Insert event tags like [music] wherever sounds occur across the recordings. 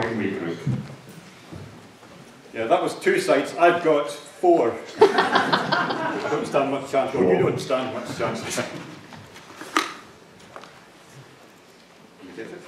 Group. Yeah, that was two sites. I've got four. I don't stand much chance. Well, you don't stand much chance. You get it?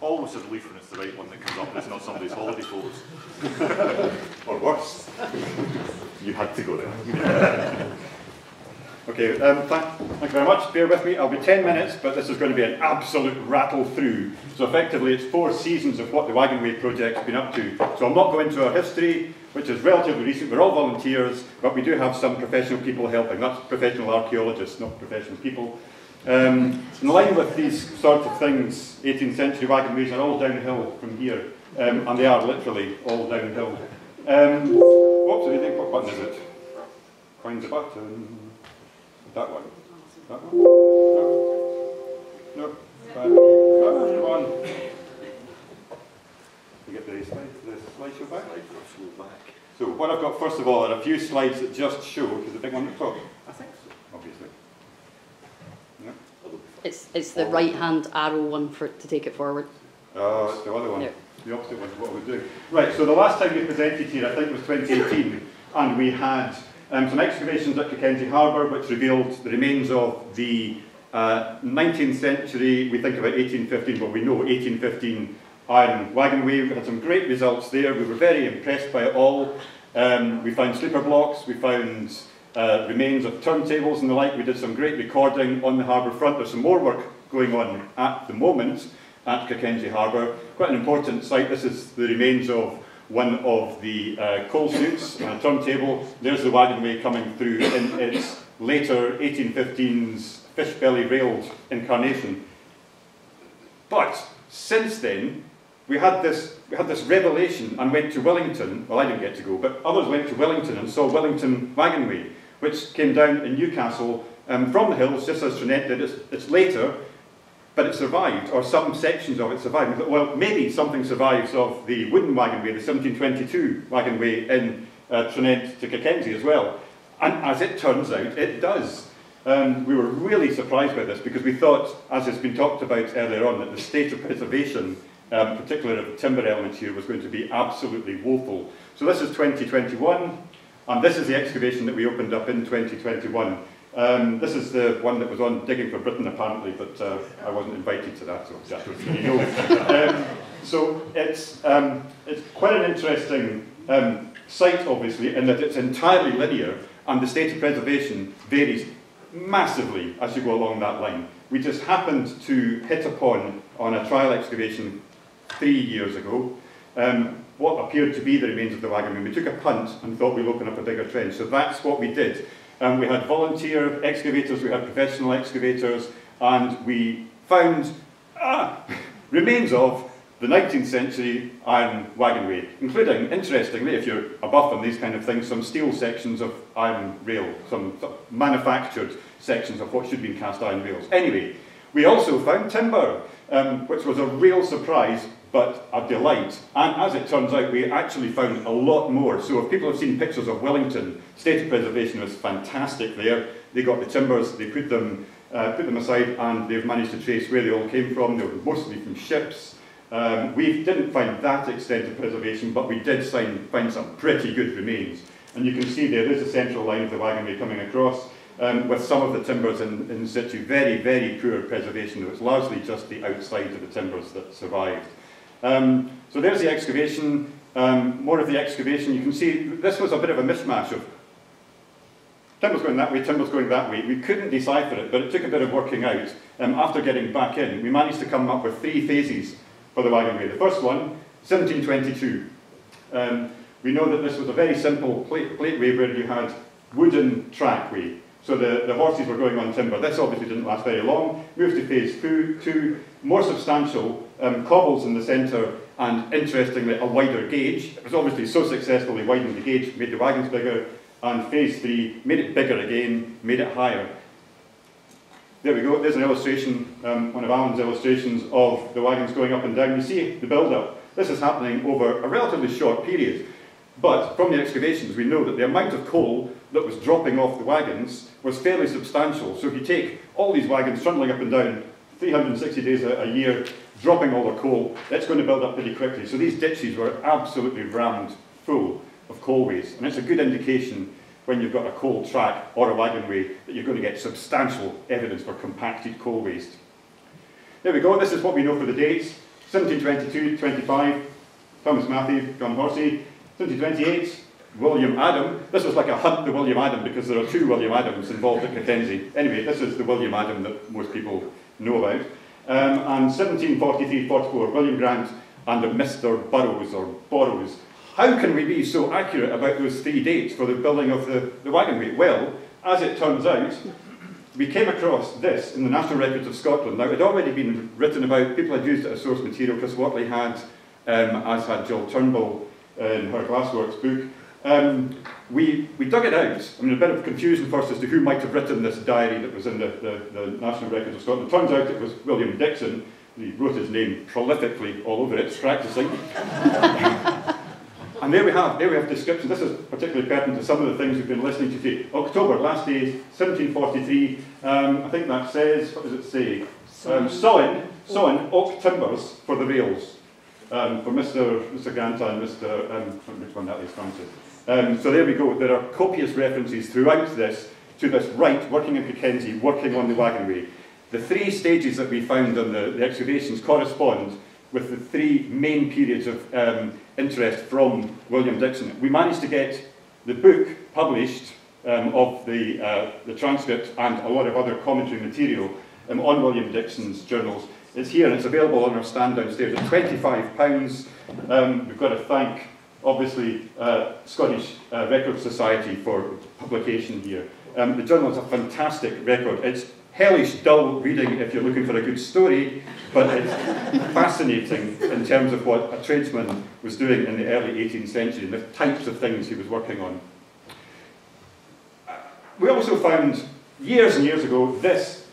Almost a relief when it's the right one that comes up and it's not somebody's holiday photos. [laughs] or worse. You had to go there. Okay, um, thank, thank you very much. Bear with me. I'll be 10 minutes, but this is going to be an absolute rattle through. So effectively, it's four seasons of what the Waggonway project's been up to. So I'll not go into our history, which is relatively recent. We're all volunteers, but we do have some professional people helping. That's professional archaeologists, not professional people. Um, in line with these sorts of things, 18th century wagon ways are all downhill from here, um, and they are literally all downhill. Um, whoops, think, what button is it? Find the button. That one. That one? No. No. Back. Come on. You get the slide, the slideshow back? back. So what I've got first of all are a few slides that just show, is the big one at the top? I think so, obviously. No? It's, it's the right hand arrow one for to take it forward. Oh, it's the other one. Yeah. The opposite one is what we do. Right, so the last time we presented here, I think was 2018, and we had um, some excavations at Cockenzie Harbour which revealed the remains of the uh, 19th century, we think about 1815, but we know 1815 iron wagonway. We had some great results there. We were very impressed by it all. Um, we found sleeper blocks, we found uh, remains of turntables and the like. We did some great recording on the harbour front. There's some more work going on at the moment at Cockenzie Harbour. Quite an important site. This is the remains of one of the uh, coal chutes on a turntable. There's the wagonway coming through in its later 1815s fish belly railed incarnation. But since then, we had this we had this revelation and went to Willington. Well, I didn't get to go, but others went to Willington and saw Willington Wagonway, which came down in Newcastle um, from the hills, just as Tranent did. It's, it's later, but it survived, or some sections of it survived. We thought, well, maybe something survives of the wooden wagonway, the 1722 wagonway in uh, to Cockenzie as well. And as it turns out, it does. Um, we were really surprised by this because we thought, as has been talked about earlier on, that the state of preservation, um, particularly of the timber element here, was going to be absolutely woeful. So this is 2021, and this is the excavation that we opened up in 2021. Um, this is the one that was on Digging for Britain, apparently, but uh, I wasn't invited to that, so that was you [laughs] know. um, so it's, um, it's quite an interesting um, site, obviously, in that it's entirely linear, and the state of preservation varies massively as you go along that line. We just happened to hit upon, on a trial excavation three years ago, um, what appeared to be the remains of the wagon. We took a punt and thought we'd open up a bigger trench. So that's what we did. Um, we had volunteer excavators, we had professional excavators, and we found ah, [laughs] remains of the 19th century iron wagonway, including, interestingly, if you're a buff on these kind of things, some steel sections of iron rail, some manufactured sections of what should be cast iron rails. Anyway, we also found timber, um, which was a real surprise, but a delight. And as it turns out, we actually found a lot more. So if people have seen pictures of Willington, state of preservation was fantastic there. They got the timbers, they put them, uh, put them aside, and they've managed to trace where they all came from. They were mostly from ships. Um, we didn't find that extent of preservation, but we did find, some pretty good remains. And you can see there is a central line of the wagonway coming across, um, with some of the timbers in, in situ. Very, very poor preservation. It was largely just the outside of the timbers that survived. Um, so there's the excavation. Um, more of the excavation. You can see this was a bit of a mishmash of timbers going that way, timbers going that way. We couldn't decipher it, but it took a bit of working out. Um, after getting back in, we managed to come up with three phases for the wagonway. The first one, 1722. Um, we know that this was a very simple plate, plateway where you had wooden trackway. So the, the horses were going on timber. This obviously didn't last very long. Moved to phase two, two more substantial um, cobbles in the centre and interestingly a wider gauge. It was obviously so successful they widened the gauge, made the wagons bigger, and phase three made it bigger again, made it higher. There we go, there's an illustration, um, one of Alan's illustrations of the wagons going up and down. You see the build-up. This is happening over a relatively short period. But from the excavations, we know that the amount of coal that was dropping off the wagons was fairly substantial. So if you take all these wagons trundling up and down 360 days a, a year, dropping all the coal, that's going to build up pretty quickly. So these ditches were absolutely rammed full of coal waste. And it's a good indication when you've got a coal track or a wagonway that you're going to get substantial evidence for compacted coal waste. There we go, this is what we know for the dates. 1722, 25, Thomas Matthew, John Horsey. 1728, William Adam. This was like a hunt the William Adam because there are two William Adams involved at Cockenzie. Anyway, this is the William Adam that most people know about. Um, and 1743-44, William Grant and Mr. Burrows or Borrows. How can we be so accurate about those three dates for the building of the, the wagonway? Well, as it turns out, we came across this in the National Records of Scotland. Now, it had already been written about, people had used it as source material, Chris Whatley had, um, as had Jill Turnbull in her Glassworks book. Um, we, we dug it out. I mean, a bit of confusion first as to who might have written this diary that was in the, the, the National Records of Scotland. It turns out it was William Dixon. He wrote his name prolifically all over it, practicing. [laughs] And there we have, there we have descriptions. This is particularly pertinent to some of the things we've been listening to today. October, last day, 1743. Um, I think that says, what does it say? Um, sawing, sawing oak timbers for the rails. Um, for Mr. Mr. And Mr. Um, which one that is, Francis. Um, so there we go. There are copious references throughout this to this Wright working in Cockenzie, working on the wagonway. The three stages that we found on the, the excavations correspond with the three main periods of um, interest from William Dixon. We managed to get the book published um, of the, uh, the transcript and a lot of other commentary material um, on William Dixon's journals. It's here and it's available on our stand downstairs at £25. Um, we've got to thank, obviously, uh, Scottish uh, Record Society for publication here. Um, the journal is a fantastic record. It's hellish dull reading if you're looking for a good story, but it's [laughs] fascinating in terms of what a tradesman was doing in the early 18th century and the types of things he was working on. We also found, years and years ago, this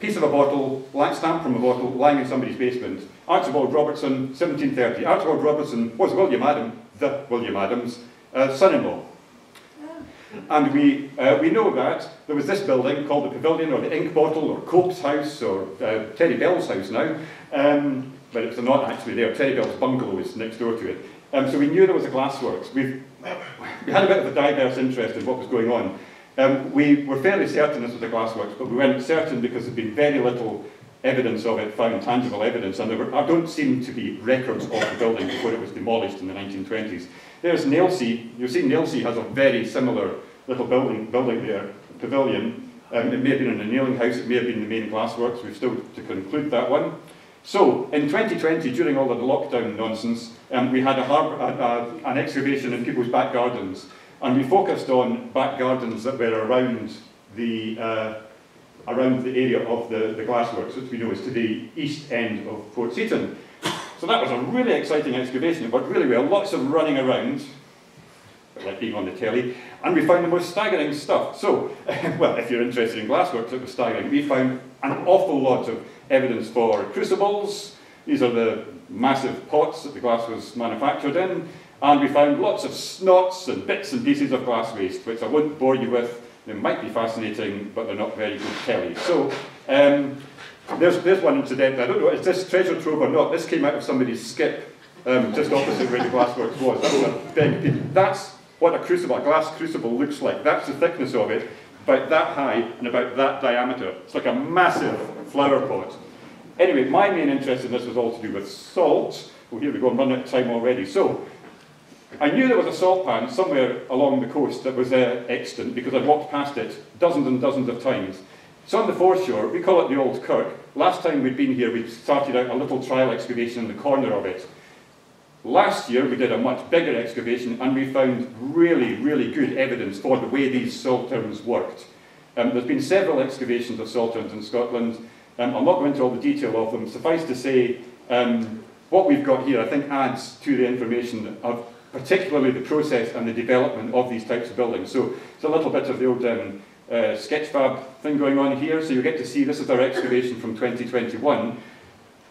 piece of a bottle, stamp from a bottle, lying in somebody's basement. Archibald Robertson, 1730. Archibald Robertson was William Adam, the William Adams, uh, son-in-law. And we, uh, we know that there was this building called the Pavilion or the Ink Bottle or Cope's house or uh, Bell's house now, um, but it's not actually there. Terry Bell's bungalow is next door to it. Um, so we knew there was a glassworks. We've, [coughs] we had a bit of a diverse interest in what was going on. Um, we were fairly certain this was a glassworks, but we weren't certain because there'd been very little evidence of it, found tangible evidence, and there were, I don't seem to be records of the building before it was demolished in the 1920s. There's Nailsea. You'll see Nailsea has a very similar little building, building there, pavilion. Um, it may have been in a nailing house, it may have been the main glassworks. We've still to conclude that one. So, in 2020, during all of the lockdown nonsense, um, we had a harbour, a, a, an excavation in people's back gardens, and we focused on back gardens that were around the uh, around the area of the, the glassworks, which we know is to the east end of Port Seton. So that was a really exciting excavation. It worked really well, lots of running around, like being on the telly, and we found the most staggering stuff. So, [laughs] well, if you're interested in glassworks, it was staggering. We found an awful lot of evidence for crucibles. These are the massive pots that the glass was manufactured in. And we found lots of snots and bits and pieces of glass waste, which I won't bore you with. They might be fascinating, but they're not very good telly. So, um, there's, there's one incident, I don't know, is this treasure trove or not? This came out of somebody's skip, um, just opposite where the glassworks was. That was a big, that's what a crucible, a glass crucible looks like. That's the thickness of it, about that high and about that diameter. It's like a massive flower pot. Anyway, my main interest in this was all to do with salt. Well, here we go, I'm running out of time already. So, I knew there was a salt pan somewhere along the coast that was uh, extant because I'd walked past it dozens and dozens of times. It's on the foreshore, we call it the Old Kirk. Last time we'd been here, we'd started out a little trial excavation in the corner of it. Last year, we did a much bigger excavation and we found really, really good evidence for the way these salterns worked. Um, there's been several excavations of salterns in Scotland. Um, I'll not go into all the detail of them. Suffice to say, um, what we've got here, I think, adds to the information of particularly the process and the development of these types of buildings. So it's a little bit of the old um, uh, sketchfab thing going on here. So you get to see this is our excavation from 2021.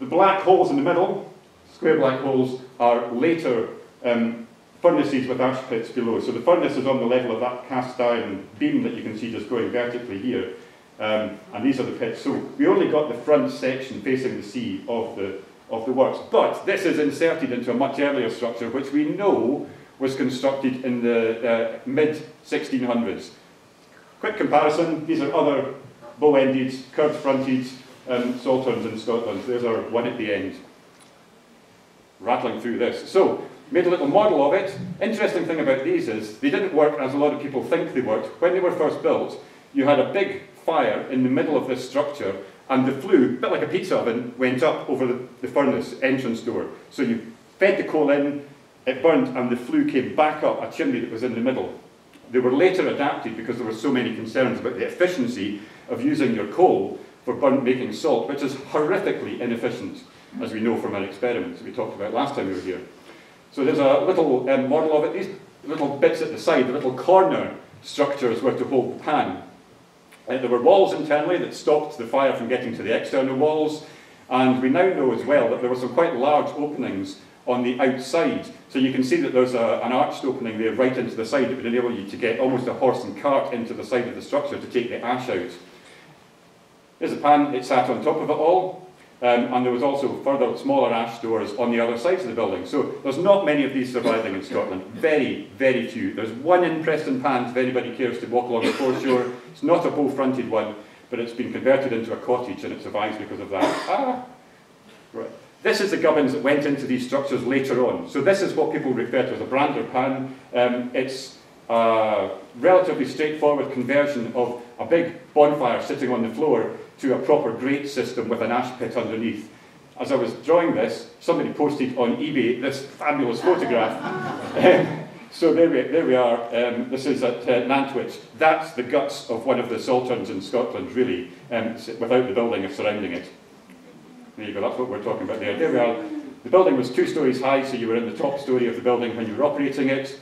The black holes in the middle, square black holes, are later um, furnaces with ash pits below. So the furnace is on the level of that cast iron beam that you can see just going vertically here. Um, and these are the pits. So we only got the front section facing the sea of the, of the works. But this is inserted into a much earlier structure, which we know was constructed in the uh, mid-1600s. Quick comparison, these are other bow-ended, curved-fronted um, salterns in Scotland. There's our one at the end. Rattling through this. So, made a little model of it. Interesting thing about these is they didn't work as a lot of people think they worked. When they were first built, you had a big fire in the middle of this structure and the flue, a bit like a pizza oven, went up over the, the furnace entrance door. So you fed the coal in, it burned, and the flue came back up a chimney that was in the middle. They were later adapted because there were so many concerns about the efficiency of using your coal for burnt making salt, which is horrifically inefficient, as we know from our experiments that we talked about last time we were here. So there's a little um, model of it. These little bits at the side, the little corner structures were to hold the pan. There were walls internally that stopped the fire from getting to the external walls, and we now know as well that there were some quite large openings on the outside. So you can see that there's a, an arched opening there right into the side that would enable you to get almost a horse and cart into the side of the structure to take the ash out. There's a pan, it sat on top of it all, um, and there was also further smaller ash stores on the other sides of the building. So there's not many of these surviving in Scotland. Very, very few. There's one in Prestonpans if anybody cares to walk along the foreshore. It's not a bow-fronted one, but it's been converted into a cottage and it survives because of that. Ah, right. This is the gubbins that went into these structures later on. So this is what people refer to as a brander pan. Um, it's a relatively straightforward conversion of a big bonfire sitting on the floor to a proper grate system with an ash pit underneath. As I was drawing this, somebody posted on eBay this fabulous photograph. [laughs] so there we, there we are. Um, this is at uh, Nantwich. That's the guts of one of the salterns in Scotland, really, um, without the building surrounding it. There you go, that's what we're talking about there. There we are. The building was two stories high, so you were in the top story of the building when you were operating it.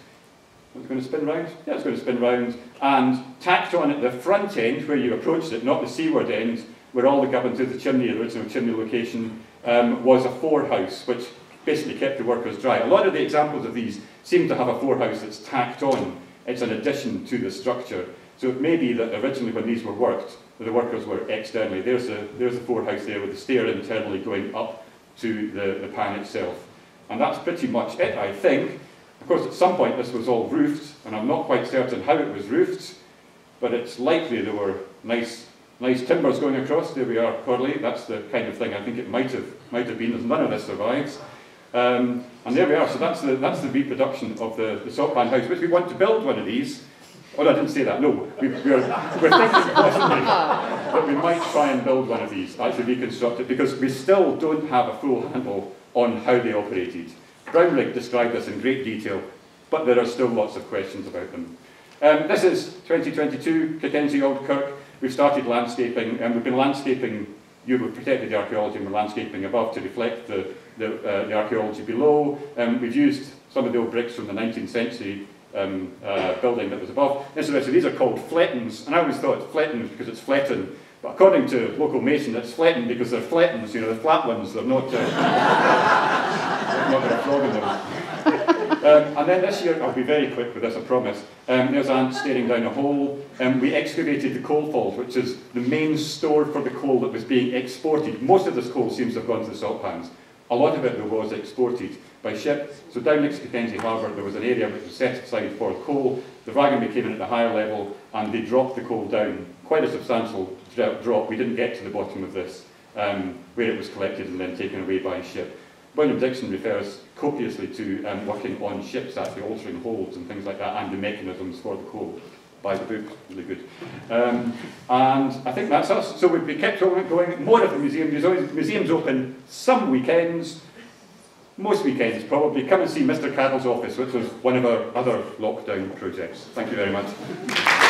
It's going to spin round? Yeah, it's going to spin round. And tacked on at the front end, where you approached it, not the seaward end, where all the gubbins of the chimney, the original chimney location, um, was a forehouse, which basically kept the workers dry. A lot of the examples of these seem to have a forehouse that's tacked on. It's an addition to the structure. So it may be that originally when these were worked, the workers were externally. There's a, there's a forehouse there with the stair internally going up to the, the pan itself. And that's pretty much it, I think. Of course, at some point this was all roofed, and I'm not quite certain how it was roofed, but it's likely there were nice, nice timbers going across. There we are, Corley. That's the kind of thing I think it might have, might have been. None of this survives. Um, and there we are. So that's the, that's the reproduction of the, the salt pan house, which we want to build one of these. Oh, no, I didn't say that. No, we, we're, we're thinking [laughs] possibly that we might try and build one of these, actually reconstruct it, because we still don't have a full handle on how they operated. Brownrigg described this in great detail, but there are still lots of questions about them. Um, this is 2022, Cockenzie Old Kirk. We've started landscaping, and we've been landscaping, you have protected the archaeology and we're landscaping above to reflect the, the, uh, the archaeology below. Um, we've used some of the old bricks from the 19th century um, uh, building that was above. Incidentally, these are called flettons, and I always thought it's flettons because it's flattened, but according to local mason, it's flattened because they're flattens, you know, the flat ones, they're not, uh, a. Um, and then this year, I'll be very quick with this, I promise. Um, there's ants staring down a hole. Um, we excavated the coal falls, which is the main store for the coal that was being exported. Most of this coal seems to have gone to the salt pans. A lot of it, though, was exported by ship. So down next to Cockenzie Harbour, there was an area which was set aside for coal. The wagonway came in at the higher level, and they dropped the coal down. Quite a substantial drop. We didn't get to the bottom of this, um, where it was collected and then taken away by ship. William Dixon refers copiously to um, working on ships, actually altering holds and things like that, and the mechanisms for the coal. By the book, really good. Um, and I think that's us. So we've kept going. More of the museum. Museums open some weekends, most weekends probably. Come and see Mr. Cadell's office, which was one of our other lockdown projects. Thank you very much.